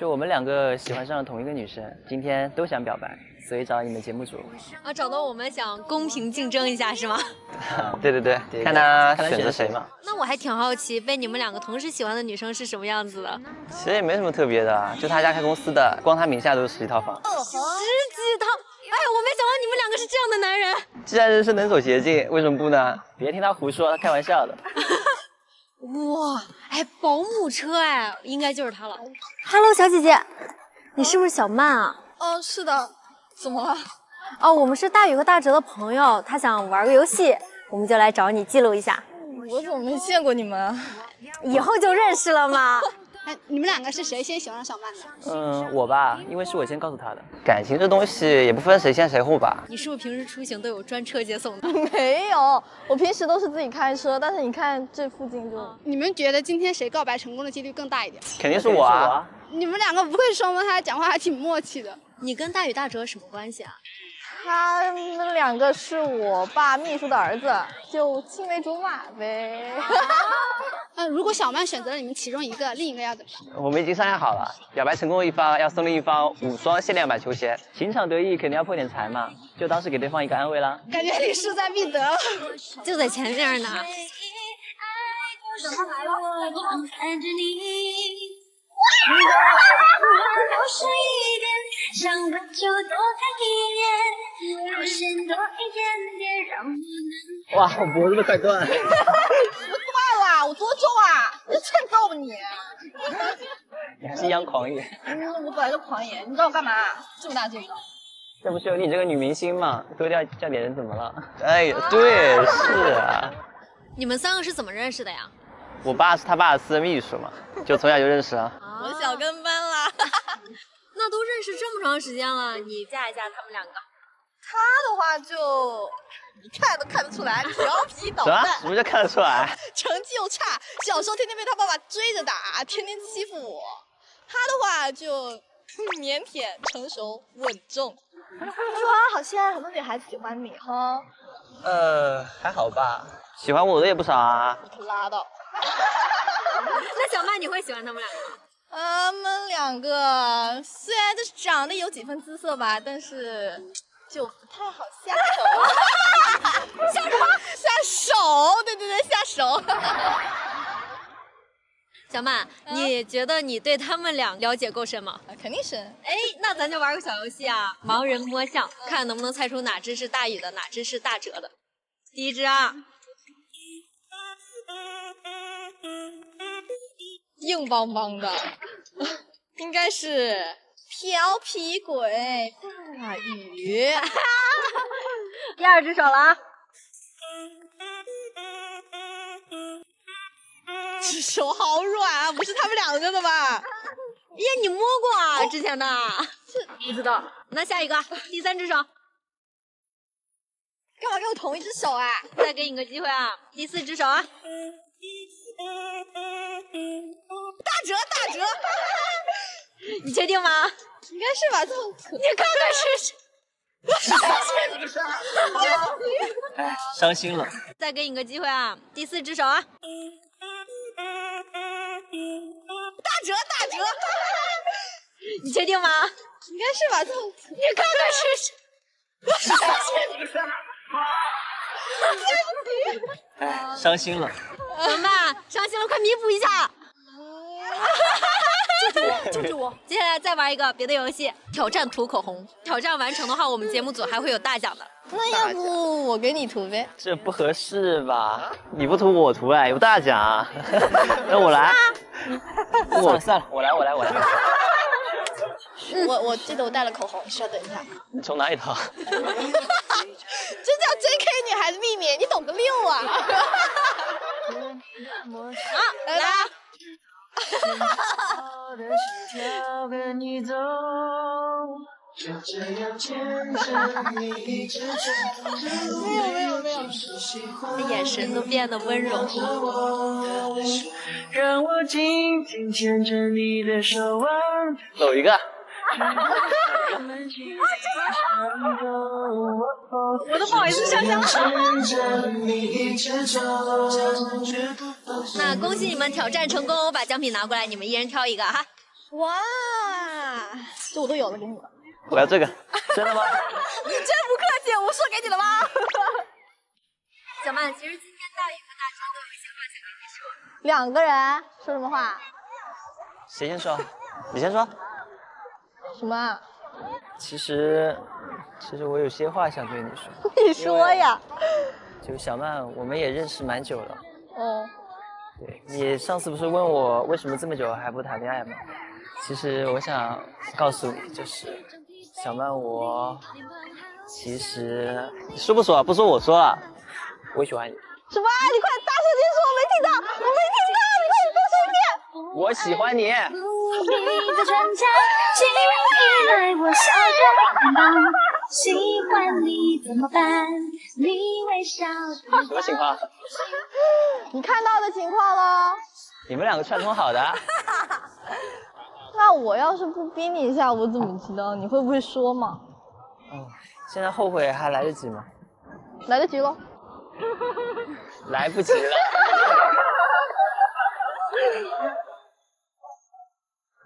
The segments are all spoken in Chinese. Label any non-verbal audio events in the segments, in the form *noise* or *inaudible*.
就我们两个喜欢上了同一个女生，今天都想表白，所以找你们节目组。啊，找到我们想公平竞争一下是吗？*laughs* 对对对，看他选择谁嘛。那我还挺好奇，被你们两个同时喜欢的女生是什么样子的？其实也没什么特别的，就他家开公司的，光他名下都是十几套房。十几套？哎，我没想到你们两个是这样的男人。既然人生能走捷径，为什么不呢？别听他胡说，他开玩笑的。*laughs* 哇，哎，保姆车哎，应该就是他了。Hello，小姐姐，你是不是小曼啊？哦，是的。怎么了？哦，我们是大宇和大哲的朋友，他想玩个游戏，我们就来找你记录一下。我怎么没见过你们？以后就认识了吗？*laughs* 哎，你们两个是谁先喜欢上小曼的？嗯，我吧，因为是我先告诉他的。感情这东西也不分谁先谁后吧。你是不是平时出行都有专车接送的？*laughs* 没有，我平时都是自己开车。但是你看这附近就……你们觉得今天谁告白成功的几率更大一点？肯定是我啊！你们两个不会双胞胎，讲话还挺默契的。你跟大宇大哲什么关系啊？他们两个是我爸秘书的儿子，就青梅竹马呗。那如果小曼选择了你们其中一个，另一个要怎么办？我们已经商量好了，表白成功的一方要送另一方五双限量版球鞋。情场得意肯定要破点财嘛，就当是给对方一个安慰啦。感觉你势在必得，就在前面呢。哇，我脖子都快断了！*laughs* 我断了，我多重啊？你欠揍吧你！*laughs* 你还是一样狂野。嗯，我本来就狂野，你知道我干嘛？这么大劲的。这不是有你这个女明星吗？多叫叫点人怎么了？哎呀，对，是啊。你们三个是怎么认识的呀？我爸是他爸的私人秘书嘛，就从小就认识啊。*laughs* 我小跟班了。那都认识这么长时间了，你嫁一嫁他们两个？他的话就你看都看得出来，调皮捣蛋。什么叫看得出来？*laughs* 成绩又差，小时候天天被他爸爸追着打，天天欺负我。他的话就腼腆、成熟、稳重。说好像很多女孩子喜欢你哈。呃，还好吧，喜欢我的也不少啊。你拉倒。*laughs* 那小曼，你会喜欢他们两个吗？他们两个虽然就是长得有几分姿色吧，但是就不太好下手。*laughs* 下什么？下手？对对对，下手。小曼，你觉得你对他们俩了解够深吗？肯定深。哎，那咱就玩个小游戏啊，盲人摸象，看能不能猜出哪只是大宇的，哪只是大哲的。第一只啊。硬邦邦的，*laughs* 应该是调皮鬼大宇。*laughs* 第二只手了啊！这手好软啊，不是他们两个的吧？耶，你摸过啊？之前的？不知道。那下一个，第三只手。干嘛给我同一只手啊？再给你个机会啊！第四只手啊！大折，大哲，*laughs* 你确定吗？应该是吧，这么可，你看看是。伤心了。再给你个机会啊，第四只手啊。打折打折，你确定吗？应该是吧，这么可，你看看是。*laughs* 伤心了。怎么办？伤心了，快弥补一下！*laughs* 救救我！救救我！接下来再玩一个别的游戏，挑战涂口红。挑战完成的话，我们节目组还会有大奖的。那要不我给你涂呗？这不合适吧？你不涂我涂哎，有大奖。*laughs* 那我来。我算了，我来，我来，我来。*laughs* 我我记得我带了口红，稍等一下。你从哪里掏？*laughs* 这叫 JK 女孩的秘密，你懂个六啊！好，来啦！没有没有没有，他眼神都变得温柔。*laughs* 走一个。*laughs* 我都不好意思上香了。那恭喜你们挑战成功，我把奖品拿过来，你们一人挑一个哈。哇。这我都有了，给你了。我要这个，*laughs* 真的吗？你真不客气，我说给你了吗？*laughs* 小曼，其实今天大宇和大川都有一些话想跟你说。两个人说什么话？谁先说？你先说。什么？其实，其实我有些话想对你说。*laughs* 你说呀。就小曼，我们也认识蛮久了。哦。对你上次不是问我为什么这么久还不谈恋爱吗？其实我想告诉你，就是小曼，我其实说不说？不说我说了，我喜欢你。什么？你快大声点说，我没听到，我没听到，你快再说一遍。我喜欢你。喜欢你怎么办？你微笑。什么情况？你看到的情况喽。你们两个串通好的。*laughs* 那我要是不逼你一下，我怎么知道？你会不会说嘛？哦，现在后悔还来得及吗？来得及喽。来不及了。*laughs*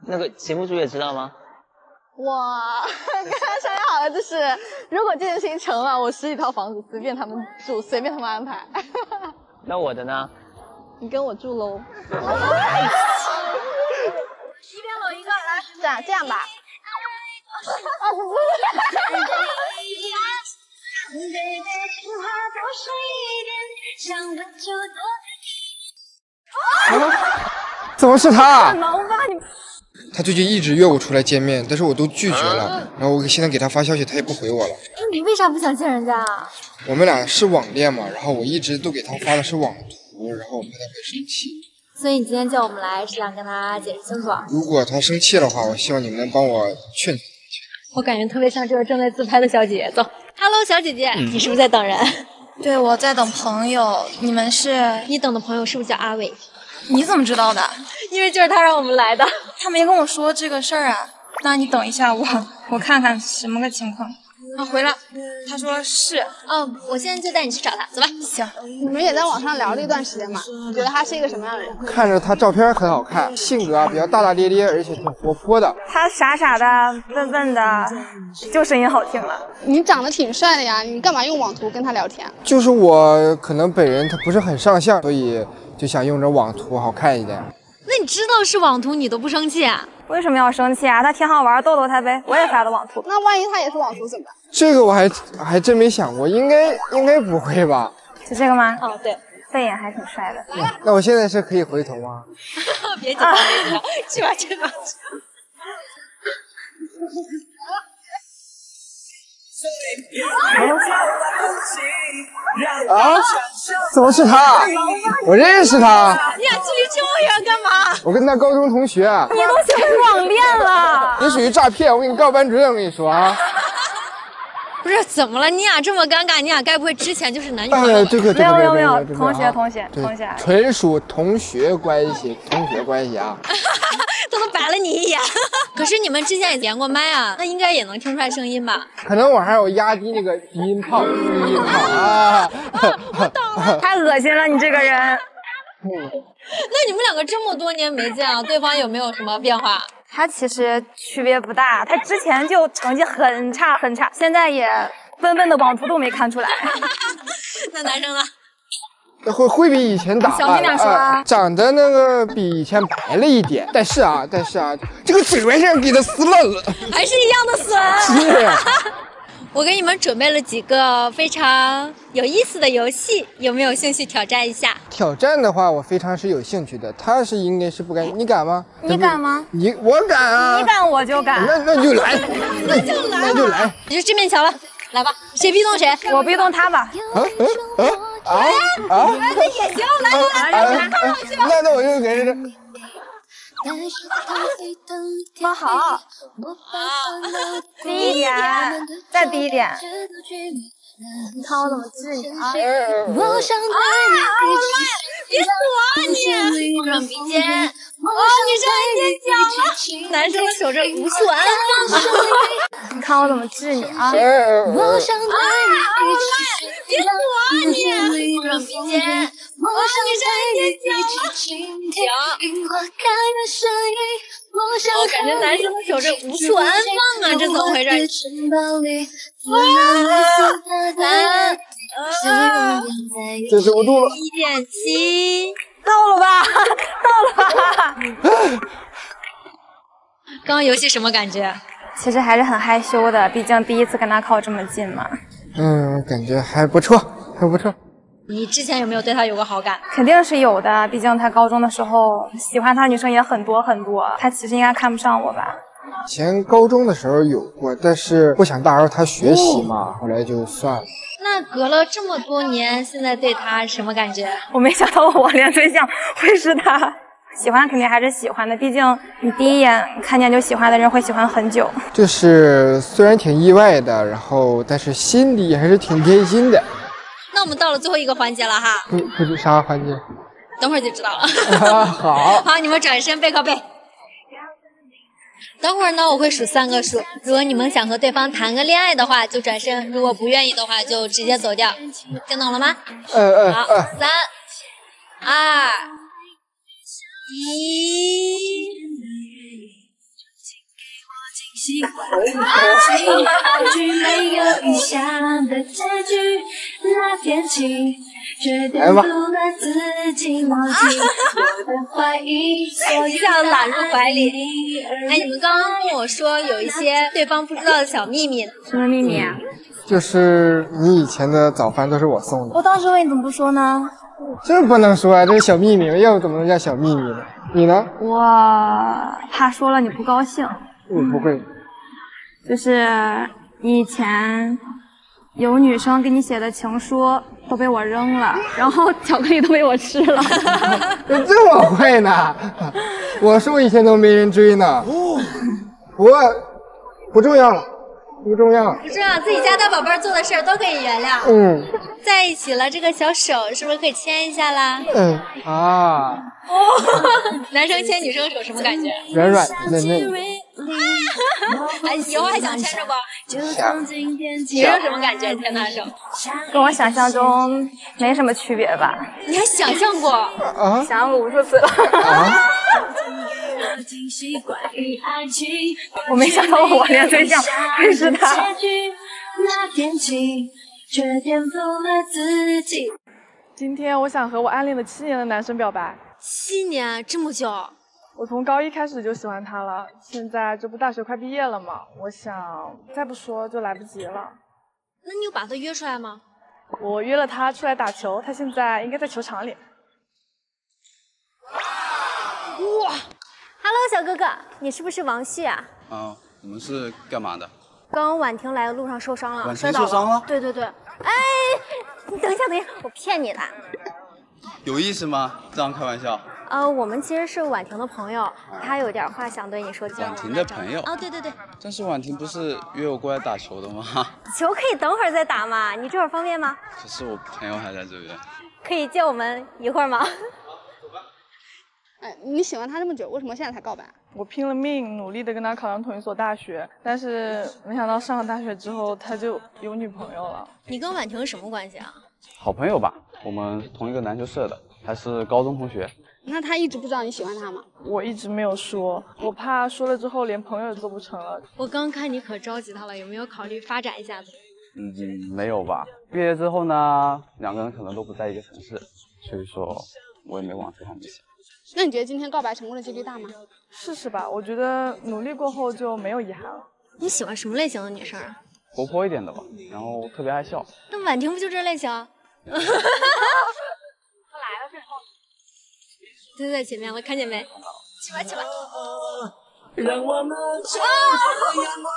那个节目组也知道吗？我跟他商量好了，就是如果这件事情成了，我十几套房子随便他们住，随便他们安排。*laughs* 那我的呢？你跟我住喽。*laughs* 一边搂一个，来，这样这样吧。*laughs* 啊怎么是他？他最近一直约我出来见面，但是我都拒绝了。然后我现在给他发消息，他也不回我了。那你为啥不想见人家啊？我们俩是网恋嘛，然后我一直都给他发的是网图，然后我怕他会生气。所以你今天叫我们来是想跟他解释清楚。如果他生气的话，我希望你们能帮我劝。我感觉特别像这个正在自拍的小姐姐。走，Hello，小姐姐，你是不是在等人？对，我在等朋友。你们是？你等的朋友是不是叫阿伟？你怎么知道的？因为就是他让我们来的。他没跟我说这个事儿啊。那你等一下我，我看看什么个情况。啊，回来。他说是。哦，我现在就带你去找他，走吧。行。你们也在网上聊了一段时间嘛？你觉得他是一个什么样的人？看着他照片很好看，性格啊比较大大咧咧，而且挺活泼的。他傻傻的，笨笨的，就声音好听了。你长得挺帅的呀，你干嘛用网图跟他聊天？就是我可能本人他不是很上相，所以就想用着网图好看一点。那你知道是网图，你都不生气啊？为什么要生气啊？他挺好玩，逗逗他呗。我也发的网图。那万一他也是网图怎么办？这个我还还真没想过，应该应该不会吧？是这个吗？哦，对，背影还挺帅的。那我现在是可以回头吗？*laughs* 别紧张，别紧张，去吧去吧。啊？怎么是他？我认识他。你俩距离这么远干嘛？我跟他高中同学。你都喜欢网恋了？你属于诈骗！我给你告班主任，我跟你说啊。*laughs* 不是怎么了？你俩这么尴尬，你俩该不会之前就是男女朋友？哎，这个没有没有没有，同学同学同学，纯属同学关系，同学关系啊。*laughs* *laughs* 白了你一眼。*laughs* 可是你们之前也连过麦啊，*laughs* 那应该也能听出来声音吧？可能我还有压低那个低音炮，低音炮啊。我懂了，太恶心了，你这个人。那你们两个这么多年没见啊，对方有没有什么变化？他其实区别不大，他之前就成绩很差很差，现在也笨笨的，网图都没看出来。那男生呢？会会比以前打扮，小心点说啊！长得那个比以前白了一点，但是啊，但是啊，这个嘴完全给它撕烂了，还是一样的损。是。*laughs* 我给你们准备了几个非常有意思的游戏，有没有兴趣挑战一下？挑战的话，我非常是有兴趣的。他是应该是不敢，你敢吗？你敢吗？你我敢啊！你敢我就敢。那那就来，那就来，*laughs* 那就来。你就正面瞧了，来吧，谁逼动谁？我逼动他吧。啊啊啊啊！那也行，来来来，来看上去。那那我就给这。放好，低一点，再低一点。你看我怎么治你啊！我想对你一起别躲啊你！我让鼻尖，哦，女生尖叫了，男生守着不算。你看我怎么治你啊！我想对你一起别躲啊你！我让鼻尖。我想带你一起倾听。我感觉男生的手这无处安放啊，这怎么回事？城堡里，自然绿色它的是永远在一起。坚持不住了。一点七，到了吧，到了吧。刚刚游戏什么感觉？其实还是很害羞的，毕竟第一次跟他靠这么近嘛。嗯，感觉还不错，还不错。你之前有没有对他有过好感？肯定是有的，毕竟他高中的时候喜欢他的女生也很多很多，他其实应该看不上我吧。以前高中的时候有过，但是不想打扰他学习嘛，后来就算了。那隔了这么多年，现在对他什么感觉？*laughs* 我没想到我网恋对象会是他，喜欢肯定还是喜欢的，毕竟你第一眼看见就喜欢的人会喜欢很久。就是虽然挺意外的，然后但是心里还是挺贴心的。那我们到了最后一个环节了哈，不不是啥环节？等会儿就知道了。啊，好，*laughs* 好，你们转身背靠背。等会儿呢，我会数三个数。如果你们想和对方谈个恋爱的话，就转身；如果不愿意的话，就直接走掉。听懂了吗？嗯嗯好，嗯，三、二、一。没有预想的结局，那天起，决定来吧不了自己忘记我的怀疑，所以像揽入怀里。哎哎，你们刚刚跟我说有一些对方不知道的小秘密，什么秘密啊？就是你以前的早饭都是我送的，我当时问你怎么不说呢？这不能说啊，这是小秘密，要不怎么能叫小秘密呢？你呢？我怕说了你不高兴，我不会，就是你以前有女生给你写的情书都被我扔了，然后巧克力都被我吃了。*laughs* 这么会呢？我说以前都没人追呢。不，不重要了，不重要。不重要，自己家大宝贝儿做的事儿都可以原谅。嗯在一起了，这个小手是不是可以牵一下啦？嗯啊，哦 *laughs* 男生牵女生手什么感觉？软软嫩嫩。*laughs* 哎，以后还想牵着不？就从今天起你有什么感觉？牵他手？跟我想象中没什么区别吧？你还想象过？啊想过无数次了。啊！惊喜关于爱情，我没想到我网恋对象会是他。那天起，却颠覆了自己。今天我想和我暗恋了七年的男生表白。七年这么久，我从高一开始就喜欢他了，现在这不大学快毕业了嘛，我想再不说就来不及了。那你有把他约出来吗？我约了他出来打球，他现在应该在球场里。Hello，小哥哥，你是不是王旭啊？啊，我们是干嘛的？刚婉婷来的路上受伤了，婉摔倒婷受伤了对对对，哎，你等一下，等一下，我骗你的。*laughs* 有意思吗？这样开玩笑？呃，我们其实是婉婷的朋友，她有点话想对你说。婉婷的朋友哦，对对对，但是婉婷不是约我过来打球的吗？*laughs* 球可以等会儿再打嘛，你这会儿方便吗？可是我朋友还在这边。可以借我们一会儿吗？哎，你喜欢他这么久，为什么现在才告白？我拼了命努力的跟他考上同一所大学，但是没想到上了大学之后他就有女朋友了。你跟婉婷什么关系啊？好朋友吧，我们同一个篮球社的，还是高中同学。那他一直不知道你喜欢他吗？我一直没有说，我怕说了之后连朋友都做不成了。我刚看你可着急他了，有没有考虑发展一下子？嗯，没有吧。毕业之后呢，两个人可能都不在一个城市，所以说我也没往这方面想。那你觉得今天告白成功的几率大吗？试试吧，我觉得努力过后就没有遗憾了。你喜欢什么类型的女生啊？活泼一点的吧，然后特别爱笑。那婉婷不就这类型？他来了，最后。就在前面了，看见没？起吧，起来！让我们干嘛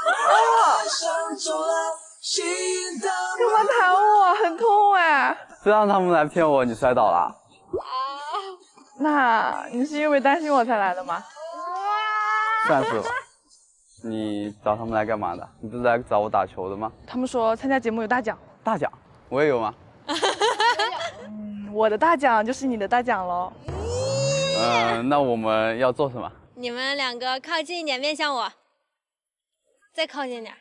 *laughs* 弹我？很痛哎！是让他们来骗我，你摔倒了？那你是因为担心我才来的吗？算是吧。你找他们来干嘛的？你不是来找我打球的吗？他们说参加节目有大奖，大奖，我也有吗？嗯我的大奖就是你的大奖喽。嗯、那我们要做什么？你们两个靠近一点，面向我，再靠近点儿。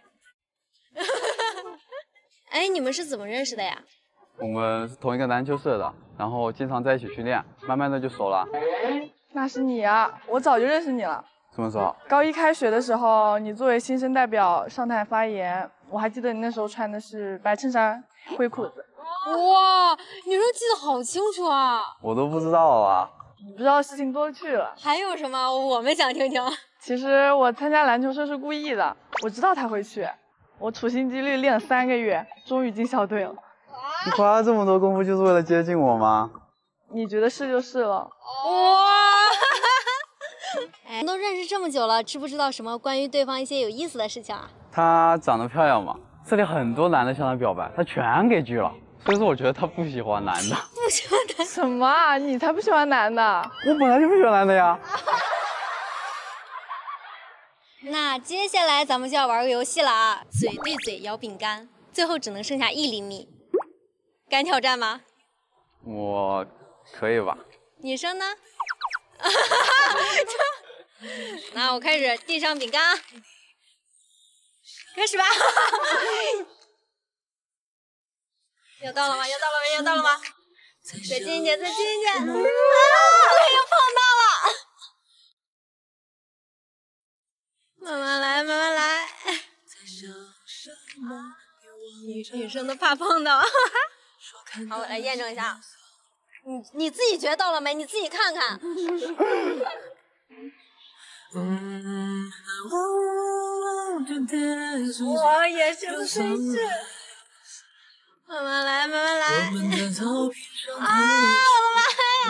*laughs* 哎，你们是怎么认识的呀？我们是同一个篮球社的，然后经常在一起训练，慢慢的就熟了。那是你啊，我早就认识你了。什么时候？高一开学的时候，你作为新生代表上台发言，我还记得你那时候穿的是白衬衫、灰裤子。哇，你都记得好清楚啊！我都不知道啊。你不知道的事情多了去了。还有什么？我们想听听。其实我参加篮球社是故意的，我知道他会去。我处心积虑练了三个月，终于进校队了。你花了这么多功夫就是为了接近我吗？你觉得是就是了。哇！哎，都认识这么久了，知不知道什么关于对方一些有意思的事情啊？她长得漂亮嘛，这里很多男的向她表白，她全给拒了。所以说，我觉得她不喜欢男的。*laughs* 不喜欢男？什么啊？你才不喜欢男的！我本来就不喜欢男的呀。*laughs* 那接下来咱们就要玩个游戏了啊，嘴对嘴咬饼干，最后只能剩下一厘米，敢挑战吗？我可以吧。女生呢？*laughs* 那我开始递上饼干啊，开始吧。*laughs* 要到了吗？要到了吗？要到了吗？再近一点，再近一点。啊！又碰到了。慢慢来，慢慢来。女女生都怕碰到。好，我来验证一下。你你自己觉得到了没？你自己看看。我也是不是？慢慢来，慢慢来。啊！我的妈呀！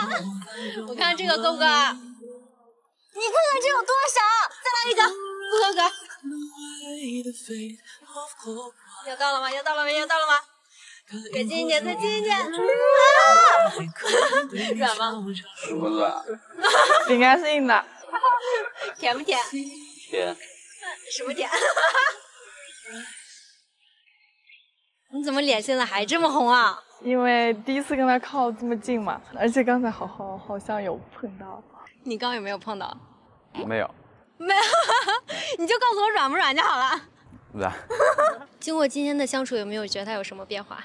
我看这个够不够？你看看这有多少？再来一个，不合格。要到了吗？要到了没？要到了吗？再近一点，再近一点。啊！软吗？什么软？饼干是硬的。甜不甜？甜。什么甜？你怎么脸现在还这么红啊？因为第一次跟他靠这么近嘛，而且刚才好好好像有碰到。你刚刚有没有碰到？没有。没有，你就告诉我软不软就好了。软。经过今天的相处，有没有觉得他有什么变化？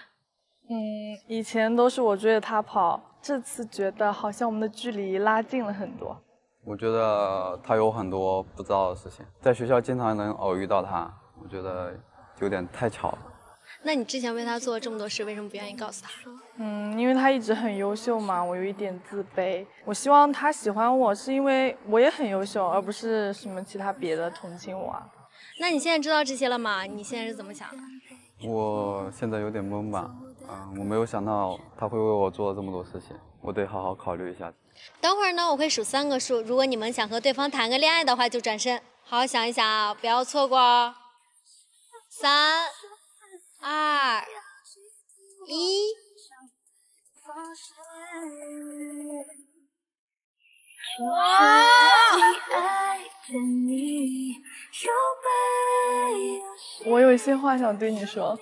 嗯，以前都是我追着他跑，这次觉得好像我们的距离拉近了很多。我觉得他有很多不知道的事情，在学校经常能偶遇到他，我觉得有点太巧了。那你之前为他做了这么多事，为什么不愿意告诉他？嗯，因为他一直很优秀嘛，我有一点自卑。我希望他喜欢我是因为我也很优秀，而不是什么其他别的同情我啊。那你现在知道这些了吗？你现在是怎么想的？我现在有点懵吧，嗯，我没有想到他会为我做这么多事情，我得好好考虑一下。等会儿呢，我会数三个数，如果你们想和对方谈个恋爱的话，就转身。好好想一想啊，不要错过哦。三。二一，哇！我有一些话想对你说。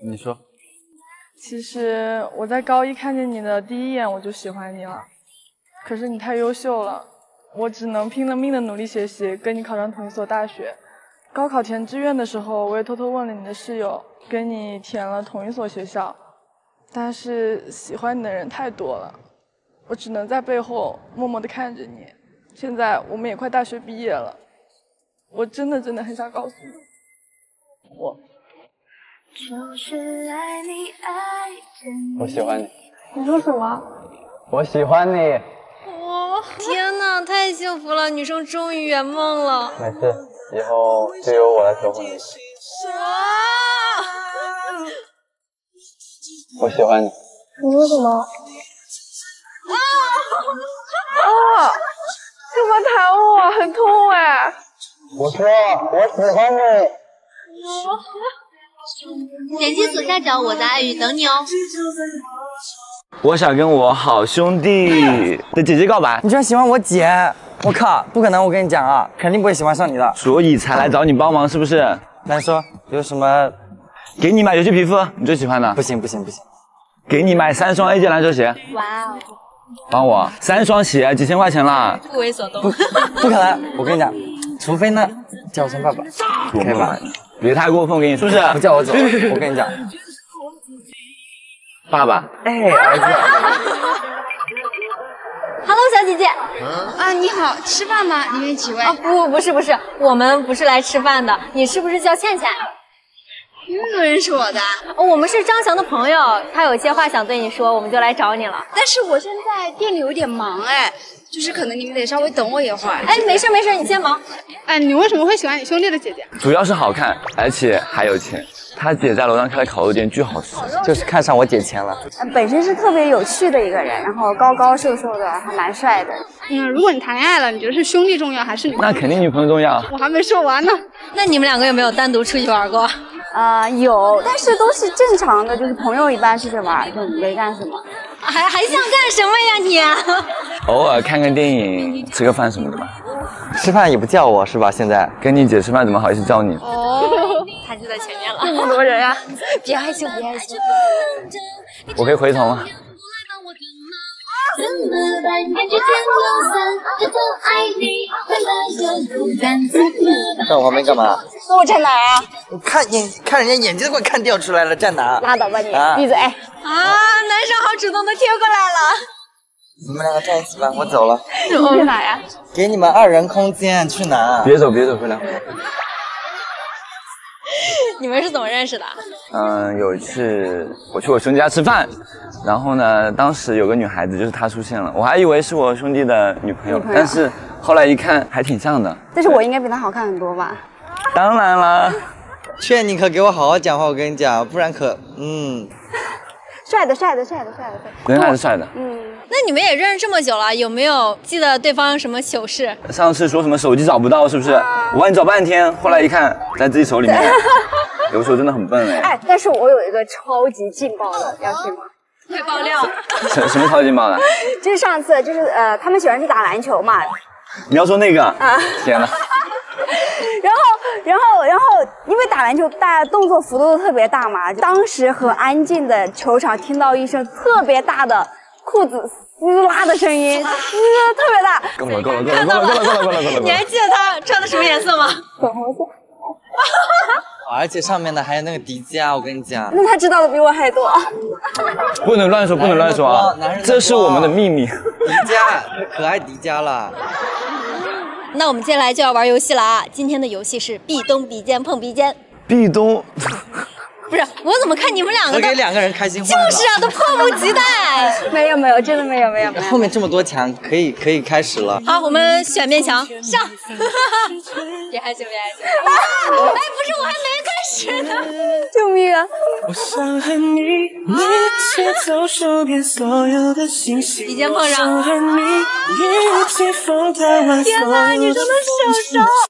你说。其实我在高一看见你的第一眼我就喜欢你了，可是你太优秀了，我只能拼了命的努力学习，跟你考上同一所大学。高考填志愿的时候，我也偷偷问了你的室友，跟你填了同一所学校，但是喜欢你的人太多了，我只能在背后默默的看着你。现在我们也快大学毕业了，我真的真的很想告诉你，我，我喜欢你。你说什么？我喜欢你。哇，天哪，太幸福了，女生终于圆梦了。没事。以后就由我来守护你。我喜欢你。你说什么？啊啊！干嘛弹我？很痛哎！我说我喜欢你。*laughs* 点击左下角，我在爱语等你哦。我想跟我好兄弟的姐姐告白。你居然喜欢我姐？我靠，不可能！我跟你讲啊，肯定不会喜欢上你的，所以才来找你帮忙，是不是？来说，有什么？给你买游戏皮肤，你最喜欢的。不行不行不行，给你买三双 AJ 篮球鞋。哇哦！帮我三双鞋几千块钱啦。不为所动。不不可能！我跟你讲，除非呢叫我声爸爸，可以吧？别太过分，我跟你说是不是？不叫我走，*laughs* 我跟你讲。爸爸，哎，儿子。Hello，小姐姐。啊，你好，吃饭吗？你们几位？啊，不，不是，不是，我们不是来吃饭的。你是不是叫倩倩？你们怎么认识我的？哦我们是张翔的朋友，他有些话想对你说，我们就来找你了。但是我现在店里有点忙哎，就是可能你们得稍微等我一会儿。哎，没事没事，你先忙。哎，你为什么会喜欢你兄弟的姐姐？主要是好看，而且还有钱。他姐在楼上开的烤肉店巨好吃，就是看上我姐钱了。本身是特别有趣的一个人，然后高高瘦瘦的，还蛮帅的。嗯，如果你谈恋爱了，你觉得是兄弟重要还是女？那肯定女朋友重要。我还没说完呢。那你们两个有没有单独出去玩过？啊、有，但是都是正常的，就是朋友一般是去玩，就没干什么。还还想干什么呀你？偶尔看看电影、吃个饭什么的吧。吃饭也不叫我是吧？现在跟你姐吃饭怎么好意思叫你？哦，他就在前面了。*laughs* 这么多人啊！别害羞，别害羞。我可以回头吗？在我旁边干嘛？那我站哪儿啊？你看眼看人家眼睛都快看掉出来了，站哪？拉倒吧你，啊闭嘴！啊，男生好主动的贴过来了。你们两个站一起吧，我走了。*laughs* 你去哪呀？给你们二人空间，去哪？别走，别走，回来。*laughs* 你们是怎么认识的？嗯，有一次我去我兄弟家吃饭，然后呢，当时有个女孩子，就是她出现了，我还以为是我兄弟的女朋友，女朋友但是后来一看还挺像的。但是我应该比她好看很多吧？当然啦，劝你可给我好好讲话，我跟你讲，不然可嗯。帅的，帅的，帅的，帅的，帅的。人还是帅的。嗯，那你们也认识这么久了，有没有记得对方什么糗事？上次说什么手机找不到，是不是？我帮你找半天，后来一看在自己手里面。*laughs* 有时候真的很笨哎。哎，但是我有一个超级劲爆的，要听吗？快爆料！什什么超级劲爆的？*laughs* 就是上次，就是呃，他们喜欢去打篮球嘛，你要说那个？啊天哪！*laughs* 然后，然后，然后因为打篮球，大家动作幅度都特别大嘛。当时和安静的球场听到一声特别大的裤子撕拉的声音，撕特别大。够了，够了，够了，够了，够了，够了，够了，够了。你还记得他穿的什么颜色吗？粉红色。而且上面的还有那个迪迦，我跟你讲，那他知道的比我还多。不能乱说，不能乱说啊。这是我们的秘密，迪迦可爱迪迦了。那我们接下来就要玩游戏了啊！今天的游戏是壁咚鼻尖碰鼻尖。壁咚，不是，我怎么看你们两个的？我给两个人开心就坏了。是啊，都迫不及待。没有没有，真的没有没有。后面这么多墙，可以可以开始了。好，我们选面墙上。*laughs* 别害羞，别害羞。*laughs* 哎，不是，我还没开学的，*laughs* 救命啊！我想和你一起走数遍所有的星星。碰上。天哪，你怎的手熟？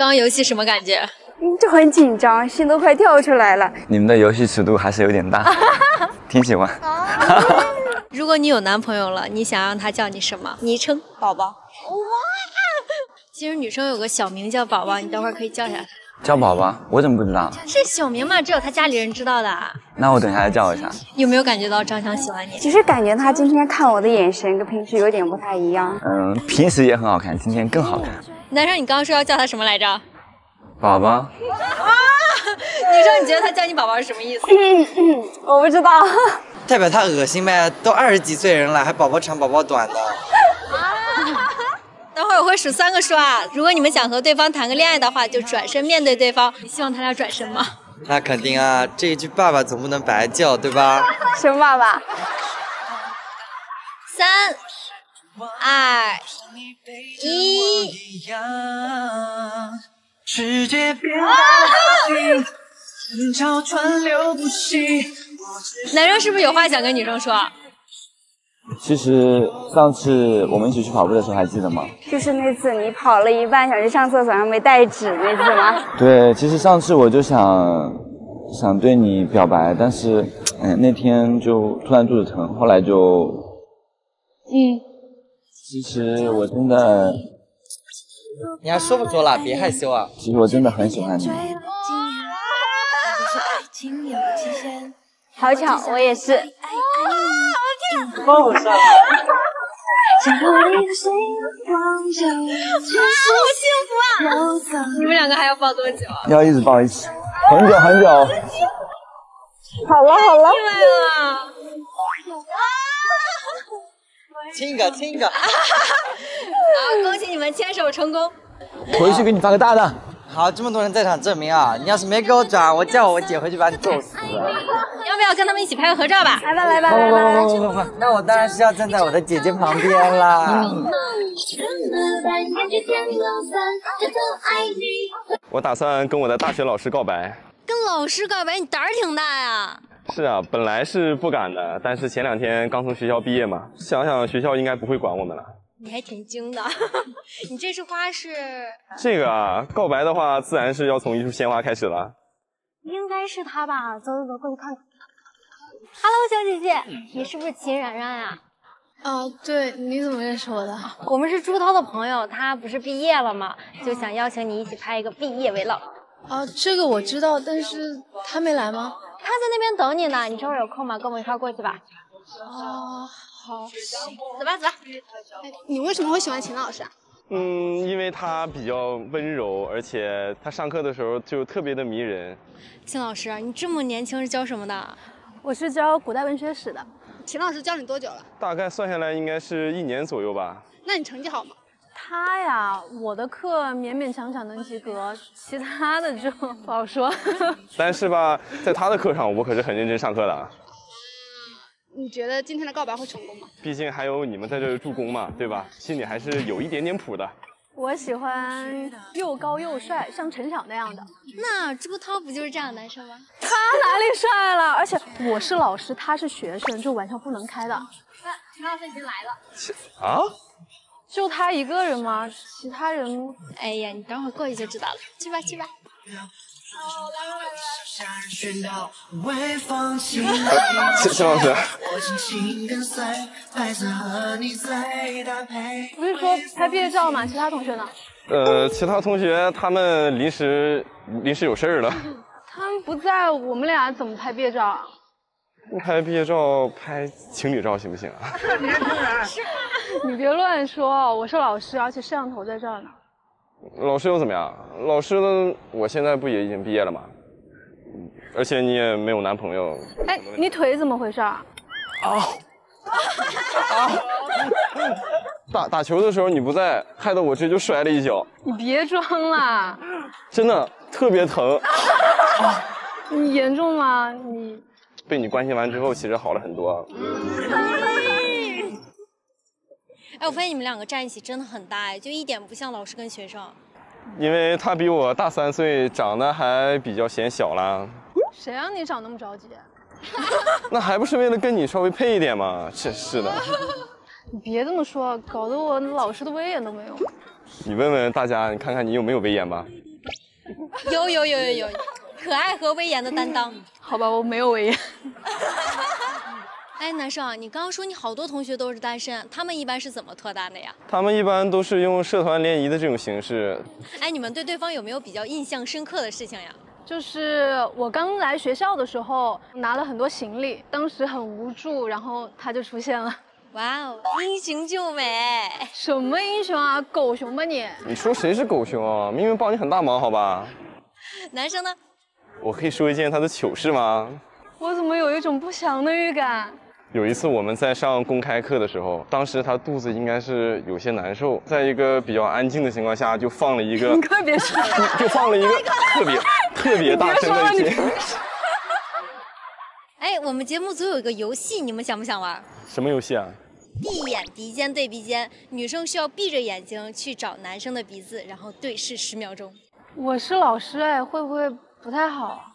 刚刚游戏什么感觉？就很紧张，心都快跳出来了。你们的游戏尺度还是有点大，挺喜欢。*laughs* 如果你有男朋友了，你想让他叫你什么？昵称？宝宝。哇！其实女生有个小名叫宝宝，你等会儿可以叫一下他。叫宝宝，我怎么不知道？是小名嘛，只有他家里人知道的。那我等一下再叫一下。有没有感觉到张强喜欢你？其实感觉他今天看我的眼神跟平时有点不太一样。嗯，平时也很好看，今天更好看。男生，你刚刚说要叫他什么来着？宝宝，啊！女生，你觉得他叫你宝宝是什么意思？我不知道。代表他恶心呗，都二十几岁人了，还宝宝长宝宝短的。等会儿我会数三个数啊！如果你们想和对方谈个恋爱的话，就转身面对对方。你希望他俩转身吗？那肯定啊，这一句爸爸总不能白叫，对吧？什么爸爸？三、二、一。世界变大了心，人潮川流不息。男生是不是有话想跟女生说？其实上次我们一起去跑步的时候还记得吗？就是那次你跑了一半想去上厕所，然后没带纸那次吗？对，其实上次我就想想对你表白，但是，哎，那天就突然肚子疼，后来就，嗯，其实我真的，你还说不说了？别害羞啊！其实我真的很喜欢你。好巧，我也是。帮我上。好幸福啊！你们两个还要抱多久啊？要一直抱一起，很久很久。好了好了。亲一个，亲一个。*laughs* 好，恭喜你们牵手成功。回去给你发个大的。好，这么多人在场证明啊！你要是没给我转，我叫我姐回去把你揍死。要不要跟他们一起拍个合照吧？来吧来吧来吧。不不不不，那我当然是要站在我的姐姐旁边啦。我打算跟我的大学老师告白。跟老师告白，你胆儿挺大呀。是啊，本来是不敢的，但是前两天刚从学校毕业嘛，想想学校应该不会管我们了。你还挺精的，*laughs* 你这束花是？*laughs* 这个啊，告白的话，自然是要从一束鲜花开始了。应该是他吧，走走走，过去看看。Hello，小姐姐，你是不是秦冉冉呀？啊，对，你怎么认识我的？我们是朱涛的朋友，他不是毕业了吗？就想邀请你一起拍一个毕业 vlog。啊，这个我知道，但是他没来吗？他在那边等你呢，你这会儿有空吗？跟我们一块过去吧。哦，好，走吧走吧。哎，你为什么会喜欢秦老师啊？嗯，因为他比较温柔，而且他上课的时候就特别的迷人。秦老师，你这么年轻是教什么的？我是教古代文学史的。秦老师教你多久了？大概算下来应该是一年左右吧。那你成绩好吗？他呀，我的课勉勉强强能及格，其他的就不好说。*laughs* 但是吧，在他的课上，我可是很认真上课的。你觉得今天的告白会成功吗？毕竟还有你们在这助攻嘛，对吧？心里还是有一点点谱的。我喜欢又高又帅，像陈晓那样的。那朱涛不就是这样的男生吗？他哪里帅了？而且我是老师，他是学生，这玩笑不能开的。那陈老师已经来了。啊？就他一个人吗？其他人……哎呀，你等会儿过去就知道了。去吧，去吧。秦秦老师，不是说拍毕业照吗？其他同学呢？呃，其他同学他们临时临时有事儿了。他们不在，我们俩怎么拍毕业照啊？不拍毕业照，拍情侣照行不行啊？*laughs* 你别乱说，我是老师，而且摄像头在这儿呢。老师又怎么样？老师呢？我现在不也已经毕业了吗？而且你也没有男朋友。哎，你腿怎么回事啊？啊！啊！打打球的时候你不在，害得我这就摔了一跤。你别装了。真的特别疼。*laughs* 你严重吗？你被你关心完之后，其实好了很多。哎，我发现你们两个站一起真的很搭哎，就一点不像老师跟学生。因为他比我大三岁，长得还比较显小啦。谁让你长那么着急？*laughs* 那还不是为了跟你稍微配一点吗？真是的。*laughs* 你别这么说，搞得我老师的威严都没有。你问问大家，你看看你有没有威严吧？有有有有有，可爱和威严的担当。好吧，我没有威严。哎，男生，你刚刚说你好多同学都是单身，他们一般是怎么脱单的呀？他们一般都是用社团联谊的这种形式。哎，你们对对方有没有比较印象深刻的事情呀？就是我刚来学校的时候拿了很多行李，当时很无助，然后他就出现了。哇哦，英雄救美！什么英雄啊，狗熊吧你？你说谁是狗熊啊？明明帮你很大忙，好吧？男生呢？我可以说一件他的糗事吗？我怎么有一种不祥的预感？有一次我们在上公开课的时候，当时他肚子应该是有些难受，在一个比较安静的情况下，*laughs* 就放了一个，你快别说，就放了一个特别特别大声的音。哎，我们节目组有一个游戏，你们想不想玩？什么游戏啊？闭眼鼻尖对鼻尖，女生需要闭着眼睛去找男生的鼻子，然后对视十秒钟。我是老师哎，会不会不太好？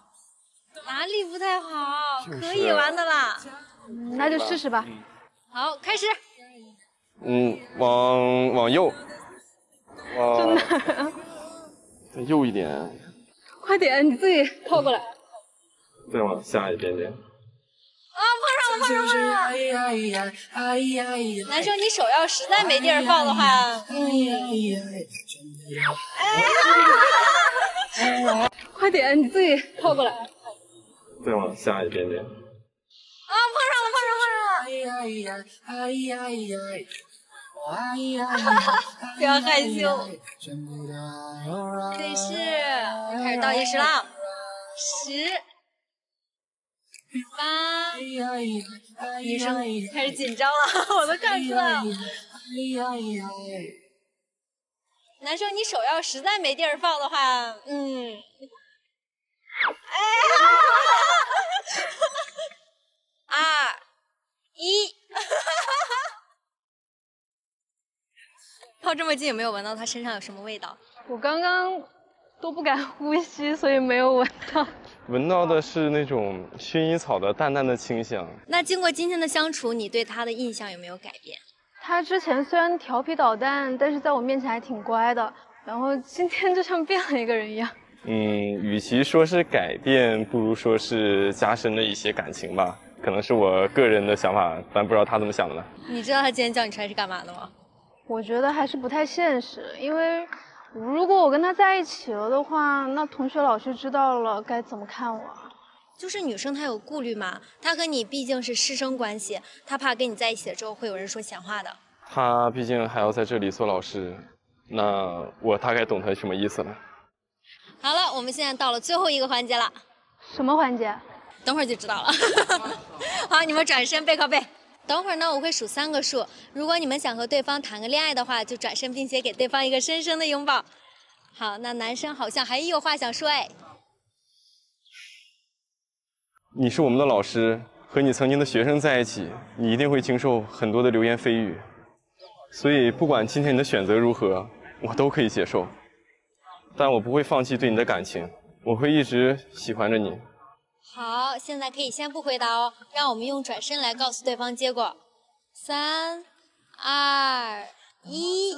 哪里不太好？可以玩的啦。那就试试吧。好，开始。嗯，往往右。真的。再右一点。快点，你自己靠过来。再往下一点点。啊，碰上了，碰上了，碰上了！男生，你手要实在没地儿放的话，嗯，哎快点，你自己靠过来。再往下一点点。啊，碰上了，碰上了，碰上了！不要害羞。对视，开始倒计时了，十。八，女生开始紧张了，我都看出来了。男生，你手要实在没地儿放的话，嗯，哎呀，二，一，*laughs* 靠这么近有没有闻到他身上有什么味道？我刚刚都不敢呼吸，所以没有闻到。闻到的是那种薰衣草的淡淡的清香。那经过今天的相处，你对他的印象有没有改变？他之前虽然调皮捣蛋，但是在我面前还挺乖的。然后今天就像变了一个人一样。嗯，与其说是改变，不如说是加深了一些感情吧。可能是我个人的想法，但不知道他怎么想的呢。你知道他今天叫你出来是干嘛的吗？我觉得还是不太现实，因为。如果我跟他在一起了的话，那同学老师知道了该怎么看我？就是女生她有顾虑嘛，她和你毕竟是师生关系，她怕跟你在一起了之后会有人说闲话的。她毕竟还要在这里做老师，那我大概懂她什么意思了。好了，我们现在到了最后一个环节了。什么环节？等会儿就知道了。*laughs* 好，你们转身背靠背。等会儿呢，我会数三个数。如果你们想和对方谈个恋爱的话，就转身并且给对方一个深深的拥抱。好，那男生好像还有话想说哎。你是我们的老师，和你曾经的学生在一起，你一定会经受很多的流言蜚语。所以不管今天你的选择如何，我都可以接受。但我不会放弃对你的感情，我会一直喜欢着你。好，现在可以先不回答哦，让我们用转身来告诉对方结果。三、二、一。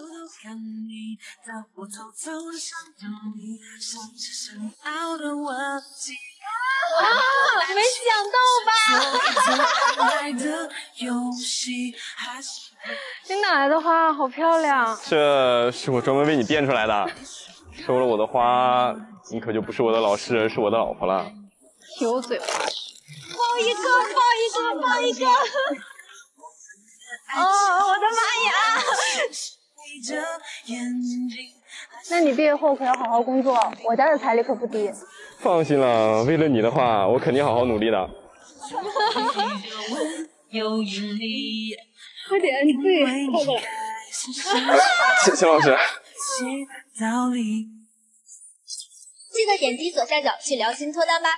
啊！没想到吧？*laughs* 你哪来的花？好漂亮！这是我专门为你变出来的。收了我的花，你可就不是我的老师，而是我的老婆了。有嘴巴！抱一个，抱一个，抱一个！哦，我的妈呀！那你毕业后可要好好工作，我家的彩礼可不低。放心了，为了你的话，我肯定好好努力的。快点，你自己靠过来。谢谢老师。记得点击左下角去聊心脱单吧。